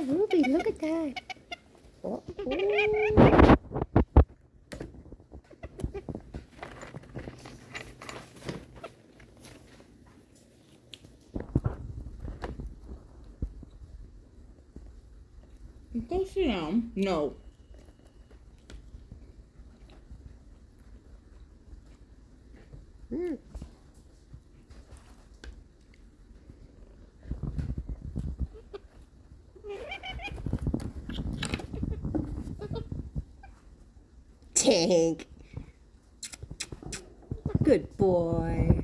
Oh, Ruby, look at that. Oh, oh. Go sit down. No. Mm. Tank. Good boy.